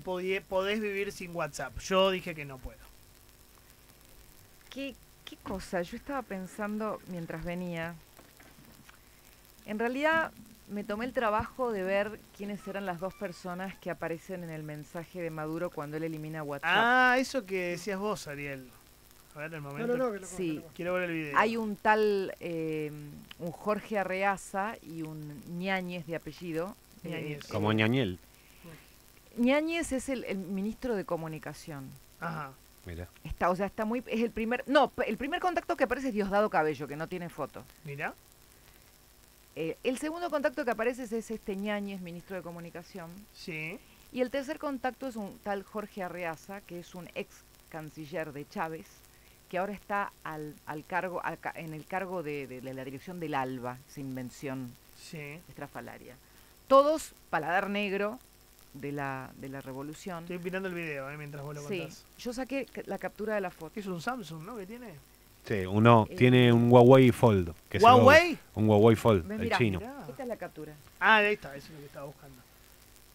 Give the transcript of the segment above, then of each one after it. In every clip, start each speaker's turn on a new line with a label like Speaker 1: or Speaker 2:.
Speaker 1: podés vivir sin WhatsApp. Yo dije que no puedo.
Speaker 2: ¿Qué, ¿Qué cosa? Yo estaba pensando mientras venía. En realidad me tomé el trabajo de ver quiénes eran las dos personas que aparecen en el mensaje de Maduro cuando él elimina WhatsApp.
Speaker 1: Ah, eso que decías vos, Ariel. A ver el
Speaker 3: No,
Speaker 1: momento.
Speaker 3: no, no, que lo coja,
Speaker 2: Sí.
Speaker 3: que lo coja.
Speaker 1: Quiero ver el video.
Speaker 2: Hay un tal, eh, un Jorge Arreaza y un Ñáñez de apellido. eh,
Speaker 1: Ñáñez.
Speaker 4: Como ñañel.
Speaker 2: Ñáñez es el, el ministro de comunicación.
Speaker 1: Ajá.
Speaker 4: Mira.
Speaker 2: Está, o sea, está muy, es el primer, no, el primer contacto que aparece es Diosdado Cabello, que no tiene foto.
Speaker 1: Mira.
Speaker 2: Eh, el segundo contacto que aparece es este Ñáñez, ministro de comunicación.
Speaker 1: Sí.
Speaker 2: Y el tercer contacto es un tal Jorge Arreaza, que es un ex canciller de Chávez, que ahora está al, al cargo, al ca- en el cargo de, de- de la dirección del ALBA, esa invención
Speaker 1: Sí.
Speaker 2: estrafalaria. Todos paladar negro de la, de la revolución.
Speaker 1: Estoy mirando el video eh, mientras vos lo
Speaker 2: Sí,
Speaker 1: contás.
Speaker 2: yo saqué la captura de la foto.
Speaker 1: Es un Samsung, ¿no? ¿Qué tiene?
Speaker 4: Sí, uno
Speaker 2: Eh,
Speaker 4: tiene un Huawei Fold. Que se lo-
Speaker 1: ¿Huawei?
Speaker 4: un Huawei Fold,
Speaker 2: Ven,
Speaker 4: el
Speaker 2: mirá,
Speaker 4: chino.
Speaker 1: Mirá.
Speaker 2: Esta es la captura.
Speaker 1: Ah, ahí está, eso es lo que estaba buscando.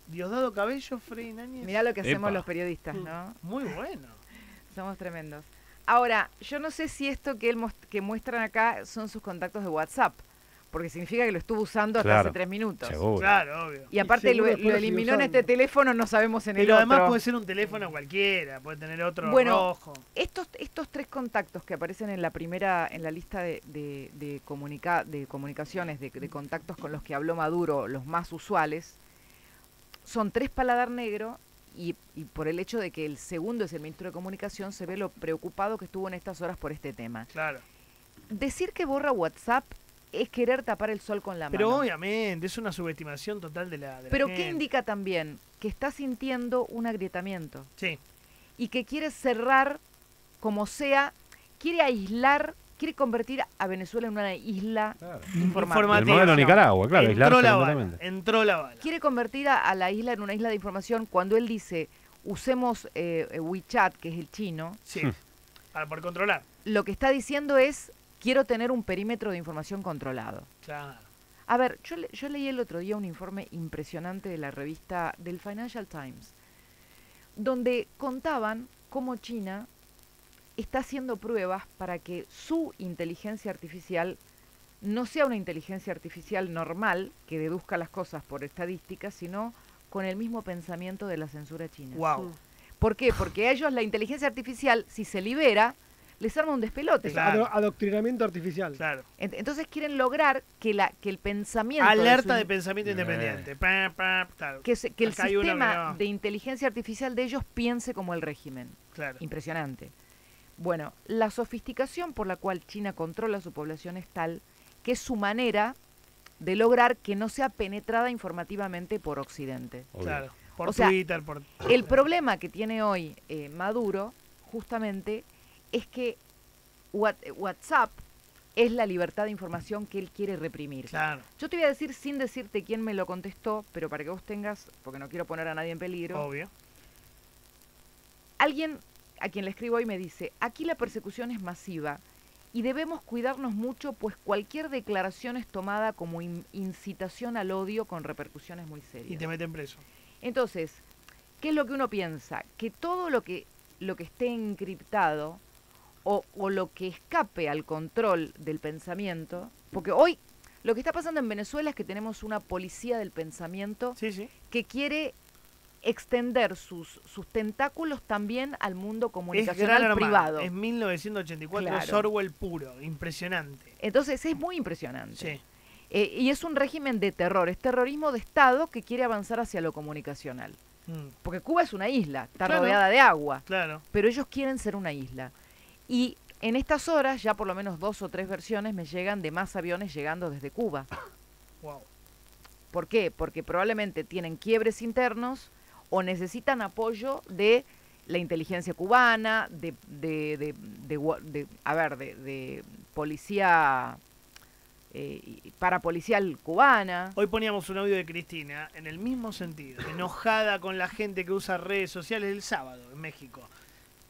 Speaker 1: Diosdado Cabello, Freddy Náñez.
Speaker 2: Mirá lo que hacemos
Speaker 4: Epa.
Speaker 2: los periodistas, ¿no?
Speaker 1: Muy bueno.
Speaker 2: Somos tremendos. Ahora, yo no sé si esto que él que muestran acá son sus contactos de WhatsApp, porque significa que lo estuvo usando hasta
Speaker 4: Claro,
Speaker 2: hace tres minutos.
Speaker 4: Seguro.
Speaker 1: Claro, obvio.
Speaker 2: Y aparte lo, eliminó en este teléfono, no sabemos en el
Speaker 1: Pero además
Speaker 2: otro.
Speaker 1: puede ser un teléfono cualquiera, puede tener otro
Speaker 2: Bueno,
Speaker 1: rojo.
Speaker 2: Estos, estos tres contactos que aparecen en la primera, en la lista de, de, de comunica- de comunicaciones, de, de contactos con los que habló Maduro, los más usuales, son tres paladar negro y, y por el hecho de que el segundo es el ministro de Comunicación, se ve lo preocupado que estuvo en estas horas por este tema.
Speaker 1: Claro.
Speaker 2: Decir que borra WhatsApp es querer tapar el sol con la
Speaker 1: Pero
Speaker 2: mano.
Speaker 1: obviamente, es una subestimación total de la. de la
Speaker 2: Pero ¿qué
Speaker 1: gente.
Speaker 2: indica también? Que está sintiendo un agrietamiento
Speaker 1: Sí,
Speaker 2: y que quiere cerrar como sea, quiere aislar, quiere convertir a Venezuela en una isla
Speaker 4: Claro.
Speaker 2: informativa.
Speaker 4: El modelo Nicaragua, claro,
Speaker 1: entró la bala. Entró la bala.
Speaker 2: Quiere convertir a, a la isla en una isla de información cuando él dice usemos eh, eh, WeChat, que es el chino,
Speaker 1: Sí.
Speaker 4: Hmm.
Speaker 1: Para por controlar.
Speaker 2: lo que está diciendo es quiero tener un perímetro de información controlado.
Speaker 1: Claro.
Speaker 2: A ver, yo, le- yo leí el otro día un informe impresionante de la revista del Financial Times, donde contaban cómo China está haciendo pruebas para que su inteligencia artificial no sea una inteligencia artificial normal que deduzca las cosas por estadísticas, sino con el mismo pensamiento de la censura china.
Speaker 1: Wow.
Speaker 2: ¿Por qué? Porque a ellos la inteligencia artificial, si se libera, les arma un despelote.
Speaker 3: Es
Speaker 1: Claro.
Speaker 3: ado- adoctrinamiento artificial.
Speaker 1: Claro.
Speaker 2: Ent- Entonces quieren lograr que, la, que el pensamiento... de su
Speaker 1: Alerta de pensamiento
Speaker 4: Eh.
Speaker 1: independiente. Pa, pa, claro.
Speaker 2: que, se- que el
Speaker 1: que
Speaker 2: sistema de inteligencia artificial de ellos piense como el régimen.
Speaker 1: Claro.
Speaker 2: Impresionante. Bueno, la sofisticación por la cual China controla su población es tal que es su manera de lograr que no sea penetrada informativamente por Occidente.
Speaker 4: Obvio.
Speaker 1: Claro. Por
Speaker 2: O sea,
Speaker 1: Twitter, por.
Speaker 2: El problema que tiene hoy eh, Maduro, justamente, es que What- WhatsApp es la libertad de información que él quiere reprimir.
Speaker 1: Claro.
Speaker 2: Yo te voy a decir sin decirte quién me lo contestó, pero para que vos tengas, porque no quiero poner a nadie en peligro.
Speaker 1: Obvio.
Speaker 2: Alguien a quien le escribo hoy me dice, aquí la persecución es masiva y debemos cuidarnos mucho pues cualquier declaración es tomada como in- incitación al odio con repercusiones muy serias.
Speaker 1: Y te meten preso.
Speaker 2: Entonces, ¿qué es lo que uno piensa? Que todo lo que, lo que esté encriptado o, o lo que escape al control del pensamiento, porque hoy lo que está pasando en Venezuela es que tenemos una policía del pensamiento
Speaker 1: Sí, sí.
Speaker 2: que quiere extender sus, sus tentáculos también al mundo
Speaker 1: Es
Speaker 2: comunicacional
Speaker 1: gran hermano.
Speaker 2: privado.
Speaker 1: Es 1984, es
Speaker 2: Claro.
Speaker 1: Orwell puro. Impresionante.
Speaker 2: Entonces es muy impresionante.
Speaker 1: Sí.
Speaker 2: Eh, y es un régimen de terror, es terrorismo de Estado que quiere avanzar hacia lo comunicacional.
Speaker 1: Mm,
Speaker 2: Porque Cuba es una isla, está
Speaker 1: Claro.
Speaker 2: rodeada de agua,
Speaker 1: claro.
Speaker 2: pero ellos quieren ser una isla. Y en estas horas ya por lo menos dos o tres versiones me llegan de más aviones llegando desde Cuba.
Speaker 1: Wow.
Speaker 2: ¿Por qué? Porque probablemente tienen quiebres internos o necesitan apoyo de la inteligencia cubana, de, de, de, a ver, de, policía eh, parapolicial cubana.
Speaker 1: Hoy poníamos un audio de Cristina en el mismo sentido, enojada con la gente que usa redes sociales el sábado en México.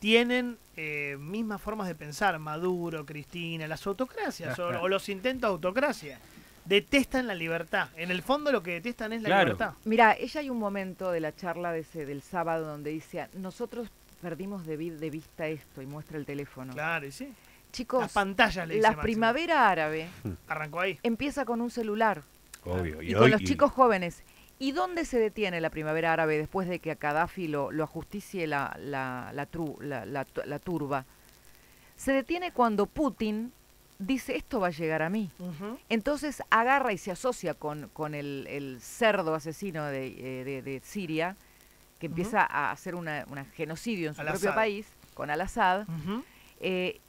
Speaker 1: Tienen eh, mismas formas de pensar, Maduro, Cristina, las autocracias o, los intentos de autocracia. detestan la libertad. En el fondo lo que detestan es la
Speaker 3: Claro.
Speaker 1: libertad.
Speaker 2: Mira, ella hay un momento de la charla de ese, del sábado donde dice, nosotros perdimos de, vi- de vista esto y muestra el teléfono.
Speaker 1: Claro, y sí.
Speaker 2: Chicos,
Speaker 1: Las pantallas le dice
Speaker 2: la primavera árabe
Speaker 1: Arrancó ahí.
Speaker 2: empieza con un celular
Speaker 4: Obvio.
Speaker 2: y,
Speaker 4: hoy-
Speaker 2: con los
Speaker 4: y-
Speaker 2: chicos jóvenes. ¿Y dónde se detiene la primavera árabe después de que a Gaddafi lo, lo ajusticie la, la, la, tru- la- la tu- la turba? Se detiene cuando Putin dice esto va a llegar a mí. Entonces agarra y se asocia con, con el, el cerdo asesino de, eh, de- de Siria, que empieza a hacer una genocidio en su propio país, con Al-Assad, eh,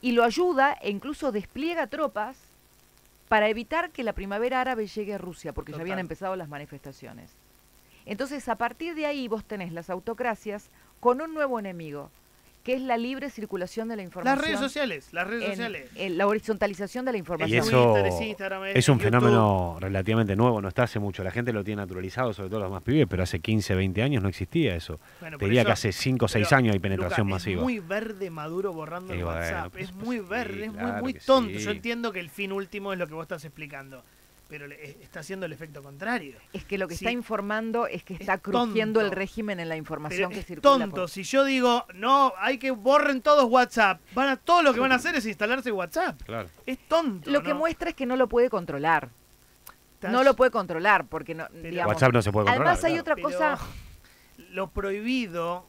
Speaker 2: y lo ayuda e incluso despliega tropas para evitar que la primavera árabe llegue a Rusia, porque ya habían empezado las manifestaciones. Entonces, a partir de ahí vos tenés las autocracias con un nuevo enemigo, que es la libre circulación de la información.
Speaker 1: Las redes sociales, las redes
Speaker 2: en-
Speaker 1: sociales.
Speaker 2: en la horizontalización de la
Speaker 4: Y
Speaker 2: información.
Speaker 4: eso
Speaker 1: Twitter, es
Speaker 4: un
Speaker 1: YouTube.
Speaker 4: fenómeno relativamente nuevo, no está hace mucho. La gente lo tiene naturalizado, sobre todo los más pibes, pero hace 15, 20 años no existía eso.
Speaker 1: Bueno,
Speaker 4: Te diría
Speaker 1: eso-
Speaker 4: que hace 5 o 6
Speaker 1: pero,
Speaker 4: años hay penetración
Speaker 1: Luca,
Speaker 4: masiva.
Speaker 1: Es muy verde Maduro borrando
Speaker 4: Y
Speaker 1: el
Speaker 4: bueno,
Speaker 1: WhatsApp.
Speaker 4: pues,
Speaker 1: es muy
Speaker 4: sí,
Speaker 1: verde, es
Speaker 4: claro
Speaker 1: muy, muy tonto.
Speaker 4: sí.
Speaker 1: Yo entiendo que el fin último es lo que vos estás explicando. Pero le- eh, está haciendo el efecto contrario.
Speaker 2: Es que lo que
Speaker 1: Sí.
Speaker 2: está informando es que
Speaker 1: Es
Speaker 2: está crujiendo el régimen en la
Speaker 1: Pero
Speaker 2: información que
Speaker 1: es
Speaker 2: circula.
Speaker 1: tonto.
Speaker 2: por-
Speaker 1: Si yo digo, no, hay que borren todos WhatsApp. Van a, todo lo que van a hacer es instalarse WhatsApp.
Speaker 4: Claro.
Speaker 1: Es tonto.
Speaker 2: Lo que muestra es que no lo puede controlar.
Speaker 1: Estás-
Speaker 2: No lo puede controlar porque no,
Speaker 1: Pero-
Speaker 2: digamos,
Speaker 4: WhatsApp no se puede controlar.
Speaker 2: Además hay
Speaker 4: claro.
Speaker 2: otra
Speaker 1: Pero
Speaker 2: cosa,
Speaker 1: Lo prohibido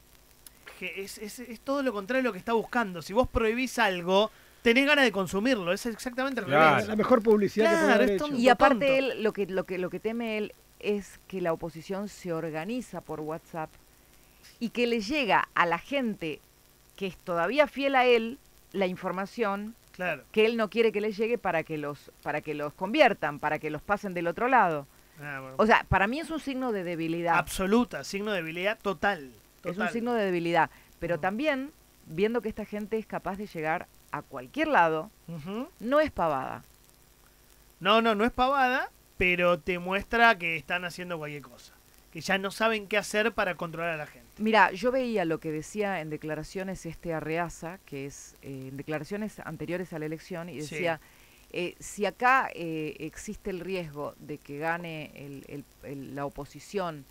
Speaker 1: que es, es- es todo lo contrario de lo que está buscando. Si vos prohibís algo, tenés ganas de consumirlo. Es exactamente al
Speaker 3: Claro.
Speaker 1: revés.
Speaker 5: La mejor publicidad que
Speaker 1: Claro,
Speaker 5: hecho.
Speaker 1: tonto.
Speaker 2: y aparte
Speaker 1: tonto.
Speaker 2: él lo que lo que lo que teme él es que la oposición se organiza por WhatsApp y que le llega a la gente que es todavía fiel a él la información
Speaker 1: Claro.
Speaker 2: que él no quiere que le llegue para que los para que los conviertan, para que los pasen del otro lado.
Speaker 1: Ah, bueno.
Speaker 2: O sea, para mí es un signo de debilidad.
Speaker 1: Absoluta, signo de debilidad total.
Speaker 2: Es un signo de debilidad, pero
Speaker 1: Mm.
Speaker 2: también viendo que esta gente es capaz de llegar a cualquier lado, no es pavada.
Speaker 1: No, no, no es pavada, pero te muestra que están haciendo cualquier cosa. Que ya no saben qué hacer para controlar a la gente.
Speaker 2: Mira, yo veía lo que decía en declaraciones este Arreaza, que es eh, en declaraciones anteriores a la elección, y
Speaker 1: Sí.
Speaker 2: decía, eh, si acá eh, existe el riesgo de que gane el- el- el- la oposición,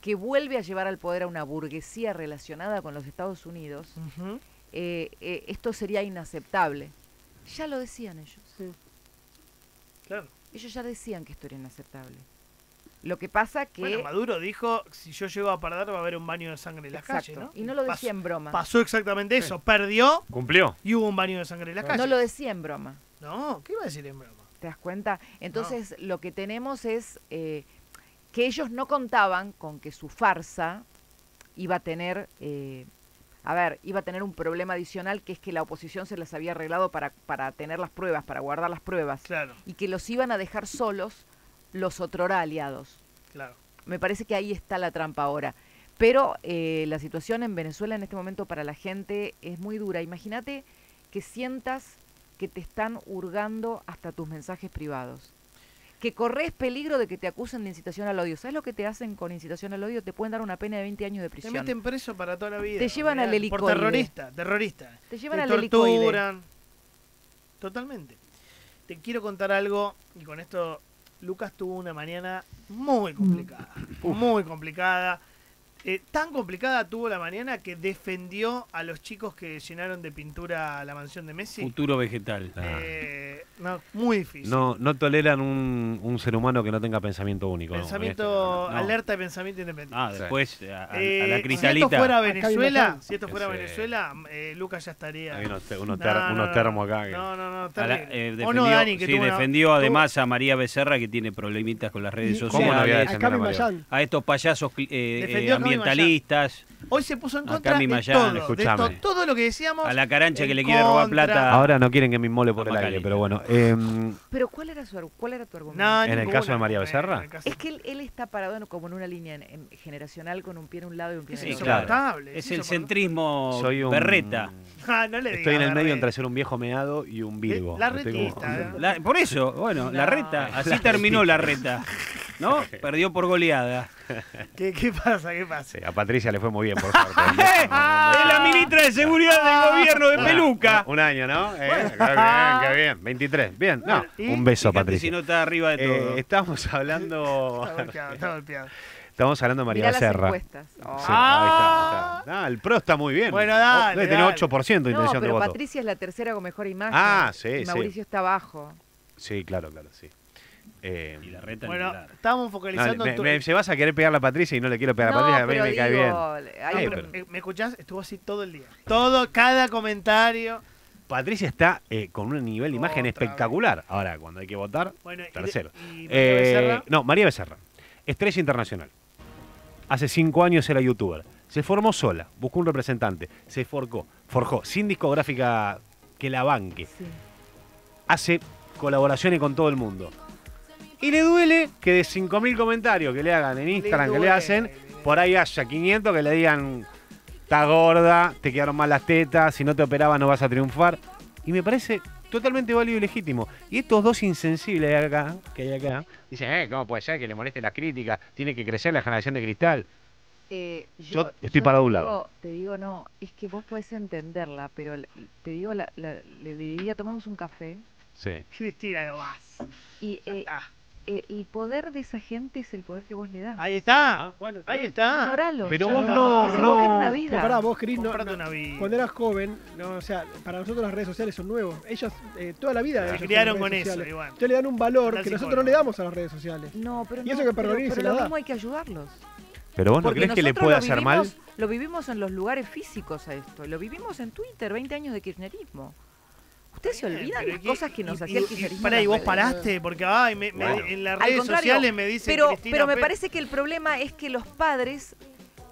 Speaker 2: que vuelve a llevar al poder a una burguesía relacionada con los Estados Unidos. Eh, eh, esto sería inaceptable. Ya lo decían ellos.
Speaker 1: Claro.
Speaker 2: Ellos ya decían que esto era inaceptable. Lo que pasa que...
Speaker 1: Bueno, Maduro dijo, si yo llego a perder va a haber un baño de sangre en las
Speaker 2: Exacto,
Speaker 1: calles, ¿no?
Speaker 2: Y no lo
Speaker 1: Pasó-
Speaker 2: decía en broma.
Speaker 1: Pasó exactamente eso. Perdió
Speaker 4: ¿Cumplió?
Speaker 1: y hubo un baño de sangre en las calles.
Speaker 2: No lo decía en broma.
Speaker 1: No, ¿qué iba a decir en broma?
Speaker 2: ¿Te das cuenta? Entonces, lo que tenemos es eh, que ellos no contaban con que su farsa iba a tener, eh, a ver, iba a tener un problema adicional, que es que la oposición se las había arreglado para, para tener las pruebas, para guardar las pruebas,
Speaker 1: Claro,
Speaker 2: y que los iban a dejar solos los otrora aliados.
Speaker 1: claro.
Speaker 2: Me parece que ahí está la trampa ahora. Pero eh, la situación en Venezuela en este momento para la gente es muy dura. Imagínate que sientas que te están hurgando hasta tus mensajes privados. Que corres peligro de que te acusen de incitación al odio. ¿Sabes lo que te hacen con incitación al odio? Te pueden dar una pena de 20 años de
Speaker 1: Te
Speaker 2: prisión.
Speaker 1: meten preso para toda la vida.
Speaker 2: Te llevan al
Speaker 1: olvidate, Por
Speaker 2: helicoide.
Speaker 1: terrorista, terrorista.
Speaker 2: Te llevan
Speaker 1: te
Speaker 2: al helicoide.
Speaker 1: torturan. Totalmente. Te quiero contar algo y con esto Lucas tuvo una mañana muy complicada. Muy complicada. Eh, tan complicada tuvo la mañana que defendió a los chicos que llenaron de pintura la mansión de Messi.
Speaker 3: Futuro vegetal.
Speaker 4: Ah.
Speaker 1: Eh, no, muy difícil.
Speaker 4: No, no toleran un, un ser humano que no tenga pensamiento único. ¿no?
Speaker 1: pensamiento,
Speaker 3: no.
Speaker 1: alerta de pensamiento independiente.
Speaker 3: Ah, después a, a- a
Speaker 1: Eh,
Speaker 3: la
Speaker 1: si
Speaker 3: cristalita.
Speaker 1: esto fuera Venezuela, si esto fuera Venezuela, eh, Lucas ya estaría.
Speaker 4: Hay unos, unos
Speaker 1: No,
Speaker 4: ter-
Speaker 1: no,
Speaker 4: unos termos acá. que-
Speaker 1: No, no, no,
Speaker 3: la-
Speaker 1: terrible.
Speaker 3: eh,
Speaker 1: O
Speaker 3: defendió,
Speaker 1: no, Dani, que
Speaker 3: sí,
Speaker 1: una-
Speaker 3: defendió además a María Becerra que tiene problemitas con las redes
Speaker 5: Y-
Speaker 3: sociales.
Speaker 4: ¿Cómo no voy a
Speaker 5: A
Speaker 3: estos payasos eh, eh,
Speaker 1: Defendió
Speaker 3: ambientalistas,
Speaker 1: Hoy se puso en
Speaker 3: A
Speaker 1: contra
Speaker 3: Cami
Speaker 1: de
Speaker 3: Mayán,
Speaker 1: todo, de to- todo lo que decíamos.
Speaker 3: a la carancha que le quiere robar plata.
Speaker 4: Ahora no quieren que me inmole por el aire, pero bueno. em,
Speaker 2: Pero ¿cuál era, su, ar- cuál era tu argumento?
Speaker 1: No,
Speaker 4: ¿En el caso de María
Speaker 1: eh,
Speaker 4: Becerra?
Speaker 2: Es que él, él está parado en- como en una línea en- en generacional con un pie en un lado y un pie en el otro.
Speaker 3: es el centrismo
Speaker 4: soy un.
Speaker 3: berreta.
Speaker 1: Ah, no le
Speaker 4: Estoy en el medio entre ser un viejo meado y un Virgo.
Speaker 1: La
Speaker 4: como-
Speaker 1: retista, ¿eh?
Speaker 3: La- por eso, bueno, la reta. Así terminó la reta. ¿no? Perdió por goleada.
Speaker 1: ¿Qué, qué pasa? ¿Qué pasa?
Speaker 4: Sí, a Patricia le fue muy bien, por suerte.
Speaker 3: ¡Eh! Es la ministra de Seguridad del gobierno de Peluca.
Speaker 4: Un año, ¿no? Eh, qué bien, qué bien. 23. Bien, no. Un beso, Patricia.
Speaker 3: si no está arriba de
Speaker 4: Eh,
Speaker 3: todo.
Speaker 4: estamos hablando.
Speaker 1: Está golpeado, está golpeado.
Speaker 4: Estamos hablando de María
Speaker 2: las. Oh.
Speaker 4: Sí, ahí está, ahí está. Ah, el PRO está muy bien.
Speaker 1: Bueno, dale,
Speaker 4: Debe tener
Speaker 1: dale.
Speaker 4: 8% de
Speaker 2: No,
Speaker 4: intención de
Speaker 2: pero
Speaker 4: voto.
Speaker 2: Patricia es la tercera con mejor imagen.
Speaker 4: Ah, sí,
Speaker 2: y
Speaker 4: sí.
Speaker 2: Mauricio está abajo.
Speaker 4: Sí, claro, claro, sí. Eh,
Speaker 3: Y la reta
Speaker 1: Bueno,
Speaker 3: hablar.
Speaker 1: estábamos
Speaker 4: no,
Speaker 1: focalizando
Speaker 4: me,
Speaker 1: en tu...
Speaker 4: me- se vas a querer pegar a Patricia y no le quiero pegar
Speaker 2: no,
Speaker 4: a Patricia, a mí me cae bien.
Speaker 1: No, pero, ¿Me escuchás? Estuvo así todo el día. Todo, cada comentario.
Speaker 4: Patricia está eh, con un nivel de imagen
Speaker 1: Otra
Speaker 4: espectacular. Ahora, cuando hay que votar,
Speaker 1: Bueno, y de-
Speaker 4: tercero.
Speaker 1: y María
Speaker 4: Eh,
Speaker 1: Becerra,
Speaker 4: no, María Becerra, estrella internacional. Hace cinco años era youtuber. Se formó sola, buscó un representante, se forcó, forjó, sin discográfica que la banque.
Speaker 2: Sí.
Speaker 4: Hace colaboraciones con todo el mundo. Y le duele que de 5.000 comentarios que le hagan en Instagram, que le hacen, por ahí haya 500 que le digan, está gorda, te quedaron mal las tetas, si no te operabas no vas a triunfar. Y me parece totalmente válido y legítimo. Y estos dos insensibles de acá, que hay acá, dicen, eh, ¿cómo puede ser que le moleste las críticas? Tiene que crecer la generación de cristal.
Speaker 2: Eh,
Speaker 4: Yo estoy para
Speaker 2: te
Speaker 4: un lado.
Speaker 2: Te digo, no, es que vos podés entenderla, pero te digo, la, la- le diría, tomamos un café
Speaker 4: Sí.
Speaker 1: Cristina de Vaz.
Speaker 2: y eh,
Speaker 1: Ah,
Speaker 2: eh, el poder de esa gente es el poder que vos le das.
Speaker 1: ahí está. Ahí está.
Speaker 2: Ignoralo.
Speaker 4: Pero vos no-
Speaker 2: Se
Speaker 4: no-
Speaker 2: una
Speaker 5: Pero
Speaker 2: vida.
Speaker 5: pará, vos, Cris, no- no-
Speaker 1: una vida.
Speaker 5: cuando eras joven, no, o sea, para nosotros las redes sociales son nuevos. Ellos, eh, toda la vida.
Speaker 1: Se
Speaker 5: ellos
Speaker 1: criaron con eso,
Speaker 5: sociales.
Speaker 1: igual.
Speaker 5: Entonces le dan un valor
Speaker 1: Tal
Speaker 5: que nosotros no le damos a las redes sociales.
Speaker 2: No, pero
Speaker 5: Y
Speaker 2: no,
Speaker 5: eso que
Speaker 2: pero,
Speaker 5: se
Speaker 2: pero
Speaker 5: la
Speaker 2: lo
Speaker 5: da.
Speaker 2: mismo hay que ayudarlos.
Speaker 4: Pero vos no
Speaker 2: Porque
Speaker 4: crees que le
Speaker 2: lo
Speaker 4: hacer mal.
Speaker 2: vivimos- Lo vivimos en los lugares físicos a esto. Lo vivimos en Twitter, 20 años de kirchnerismo. Ustedes se olvidan
Speaker 1: pero
Speaker 2: las
Speaker 1: ¿qué-
Speaker 2: cosas que nos
Speaker 1: y-
Speaker 2: hacía el kirchnerismo.
Speaker 1: Pará, y vos paraste, porque ay, me- me-
Speaker 4: Bueno.
Speaker 1: en las redes sociales me dicen
Speaker 2: pero,
Speaker 1: Cristina
Speaker 2: pero me
Speaker 1: Pérez.
Speaker 2: parece que el problema es que los padres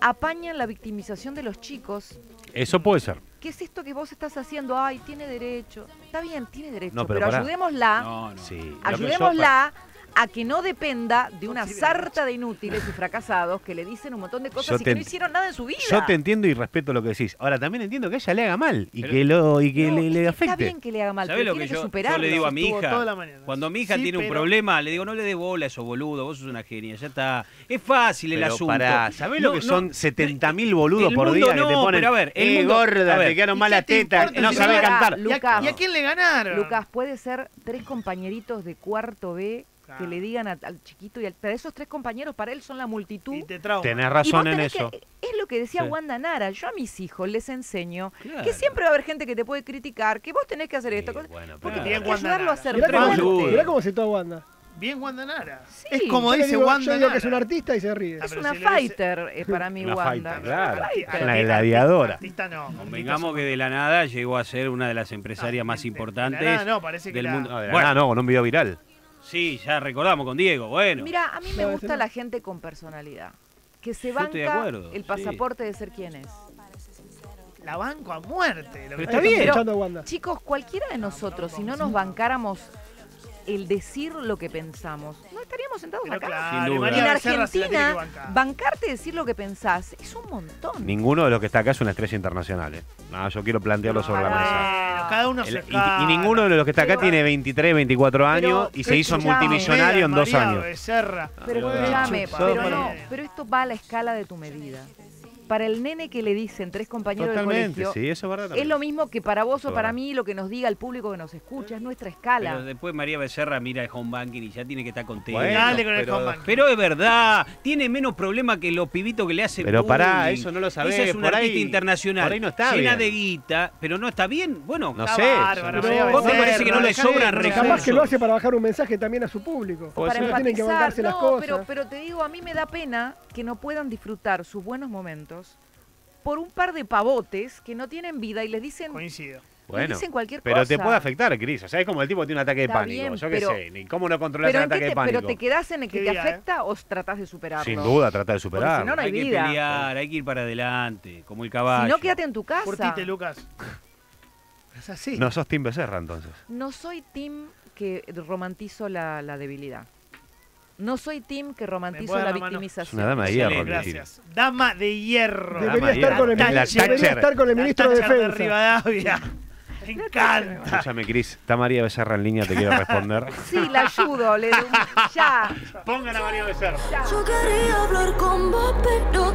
Speaker 2: apañan la victimización de los chicos.
Speaker 4: Eso puede ser.
Speaker 2: ¿Qué es esto que vos estás haciendo? Ay, tiene derecho. Está bien, tiene derecho,
Speaker 4: No, pero
Speaker 2: pero, ayudémosla,
Speaker 3: No, no.
Speaker 4: Sí.
Speaker 2: Ayudémosla a que no dependa de una sarta de inútiles y fracasados que le dicen un montón de
Speaker 4: Yo
Speaker 2: cosas y que no hicieron nada en su vida.
Speaker 4: Yo te entiendo y respeto lo que decís. Ahora también entiendo que ella le haga mal y
Speaker 3: Pero-
Speaker 4: que lo y que
Speaker 2: No,
Speaker 4: le,
Speaker 2: es
Speaker 4: le
Speaker 2: que
Speaker 4: afecte.
Speaker 2: Está bien que le haga mal,
Speaker 3: ¿Sabés
Speaker 2: pero
Speaker 3: lo
Speaker 2: tiene
Speaker 3: que
Speaker 2: que,
Speaker 3: yo, yo
Speaker 2: superarlo.
Speaker 3: le digo a mi
Speaker 1: Estuvo
Speaker 3: hija?
Speaker 1: toda la mañana.
Speaker 3: Cuando mi hija
Speaker 1: Sí,
Speaker 3: tiene un
Speaker 1: pero-
Speaker 3: problema, le digo, no le dé bola a esos boludos, vos sos una genia, ya está. Es fácil el
Speaker 4: Pero
Speaker 3: asunto.
Speaker 4: pará, ¿sabés
Speaker 3: No,
Speaker 4: lo que
Speaker 3: no,
Speaker 4: son 70.000 boludos
Speaker 3: el
Speaker 4: por
Speaker 3: mundo
Speaker 4: día que te
Speaker 3: no,
Speaker 4: ponen?
Speaker 3: pero a ver, el
Speaker 4: eh,
Speaker 3: mundo-
Speaker 4: gorda,
Speaker 3: a ver,
Speaker 4: te quedaron
Speaker 1: ¿y
Speaker 4: mal
Speaker 1: qué
Speaker 4: las
Speaker 1: te
Speaker 4: tetas,
Speaker 1: importa
Speaker 4: no
Speaker 1: si
Speaker 4: sabés cantar.
Speaker 1: ¿Y a,
Speaker 2: Lucas.
Speaker 1: y a quién le ganaron?
Speaker 2: Lucas, puede ser tres compañeritos de cuarto B que le digan a- al chiquito y al, pero esos tres compañeros para él son la multitud.
Speaker 1: Y te.
Speaker 4: Tenés
Speaker 2: Y
Speaker 4: razón en eso.
Speaker 2: que- es lo que decía
Speaker 3: Sí.
Speaker 2: Wanda Nara. Yo a mis hijos les enseño
Speaker 3: Claro.
Speaker 2: que siempre va a haber gente que te puede criticar, que vos tenés que hacer esto.
Speaker 4: Sí, bueno,
Speaker 2: porque
Speaker 3: pero-
Speaker 2: tenés que ayudarlo a
Speaker 1: Wanda
Speaker 2: ser
Speaker 5: Mirá cómo, se a Wanda.
Speaker 1: Bien Wanda Nara.
Speaker 2: Sí.
Speaker 1: Es como dice
Speaker 5: digo,
Speaker 1: Wanda
Speaker 5: yo digo que es un artista y se ríe.
Speaker 1: Ah,
Speaker 2: Es
Speaker 1: pero
Speaker 2: una
Speaker 1: si le dice-
Speaker 2: fighter eh, para mí,
Speaker 4: Una
Speaker 2: Wanda.
Speaker 4: fighter, claro.
Speaker 2: Fighter.
Speaker 4: Una gladiadora.
Speaker 1: Artista no.
Speaker 3: Convengamos que de la nada llegó a ser una de las empresarias más
Speaker 1: de- de la
Speaker 3: importantes
Speaker 1: nada no, parece que
Speaker 3: del
Speaker 1: la-
Speaker 3: mundo.
Speaker 4: No, de la
Speaker 3: Bueno,
Speaker 4: nada, no, con un video viral.
Speaker 3: Sí, ya recordamos con Diego, bueno.
Speaker 2: Mira, a mí me gusta la gente con personalidad. Que se
Speaker 3: de
Speaker 2: banca
Speaker 3: acuerdo,
Speaker 2: el
Speaker 3: sí.
Speaker 2: pasaporte de ser quien es.
Speaker 1: La banco a muerte. Lo que
Speaker 4: Pero está bien.
Speaker 5: Wanda.
Speaker 2: Chicos, cualquiera de nosotros, si no nos bancáramos el decir lo que pensamos, no estaríamos sentados
Speaker 1: Pero
Speaker 2: acá.
Speaker 1: claro,
Speaker 3: Sin duda.
Speaker 1: María
Speaker 2: en
Speaker 1: Becerra se la tiene que
Speaker 2: Argentina,
Speaker 1: bancar.
Speaker 2: bancarte decir lo que pensás es un montón.
Speaker 4: Ninguno de los que está acá es una estrella internacional. ¿eh? No, yo quiero plantearlo sobre la mesa.
Speaker 1: Bueno, cada uno
Speaker 4: El-
Speaker 1: se
Speaker 4: y, y ninguno de los que está acá
Speaker 2: Pero-
Speaker 4: tiene 23, 24 años
Speaker 2: Pero,
Speaker 4: y se hizo
Speaker 2: escuchame.
Speaker 4: multimillonario en dos
Speaker 1: María
Speaker 4: años.
Speaker 1: Becerra.
Speaker 2: Pero
Speaker 3: Bueno,
Speaker 2: escúchame, pero no, pero esto va a la escala de tu medida. Para el nene que le dicen tres compañeros del
Speaker 4: Totalmente,
Speaker 2: colegio,
Speaker 4: sí, eso es verdad.
Speaker 2: es lo mismo que para vos o para mí lo que nos diga el público que nos escucha, es nuestra
Speaker 3: Pero
Speaker 2: escala.
Speaker 3: después María Becerra mira el home banking y ya tiene que estar contenta.
Speaker 4: Bueno,
Speaker 1: Dale con el
Speaker 4: pero-
Speaker 1: home banking.
Speaker 3: Pero es verdad, tiene menos problema que los pibitos que le hacen
Speaker 4: Pero pará,
Speaker 3: bullying.
Speaker 4: eso no lo sabés,
Speaker 3: Ella es una
Speaker 4: por ahí-
Speaker 3: artista internacional.
Speaker 4: por ahí no está
Speaker 3: llena
Speaker 4: bien.
Speaker 3: de guita, pero no está bien. Bueno,
Speaker 4: No
Speaker 1: Está
Speaker 4: sé.
Speaker 1: bárbaro,
Speaker 4: no sé.
Speaker 3: ¿Vos te parece que no le sobran recursos?
Speaker 5: Capaz que lo hace para bajar un mensaje también a su público.
Speaker 4: Puede
Speaker 2: para
Speaker 4: ser.
Speaker 5: No tienen que bancarse las
Speaker 2: no,
Speaker 5: cosas.
Speaker 2: pero, pero te digo, a mí me da pena que no puedan disfrutar sus buenos momentos por un par de pavotes que no tienen vida y les dicen,
Speaker 1: Coincido.
Speaker 4: Bueno,
Speaker 2: dicen cualquier
Speaker 4: pero
Speaker 2: cosa.
Speaker 4: te puede afectar, Cris. O sea, es como el tipo que tiene un ataque de pánico.
Speaker 2: bien,
Speaker 4: yo qué
Speaker 2: pero-
Speaker 4: sé, ni cómo no controlas
Speaker 2: Pero,
Speaker 4: el
Speaker 2: ¿en qué
Speaker 4: ataque de
Speaker 2: te,
Speaker 4: pánico.
Speaker 2: pero te quedás en el que te
Speaker 1: día, ¿eh?
Speaker 2: afecta o tratás de superarlo.
Speaker 4: Sin duda, trata de
Speaker 2: Porque
Speaker 4: superar.
Speaker 2: si no, no hay
Speaker 3: hay que pelear, hay que ir para adelante, como el caballo.
Speaker 2: Si no, quédate en tu casa.
Speaker 1: Curtite, Lucas. Es así.
Speaker 4: No sos Tim Becerra, entonces.
Speaker 2: No soy team que romantizo la, la debilidad. No soy team que romantizo la
Speaker 1: la
Speaker 2: victimización.
Speaker 4: una dama de hierro. Cristina.
Speaker 1: Gracias. Dama de hierro.
Speaker 5: Debería
Speaker 4: de
Speaker 5: estar, con el,
Speaker 4: hierro. La
Speaker 5: debería estar con el
Speaker 1: La
Speaker 5: ministro de Defensa.
Speaker 1: Rivadavia. Me encanta.
Speaker 4: Escúchame, Cris, está María Becerra en línea, te quiero responder.
Speaker 2: Sí, la ayudo, le doy un- ya.
Speaker 4: Pongan a María Becerra.
Speaker 2: ya.
Speaker 6: Yo quería hablar con vos, pero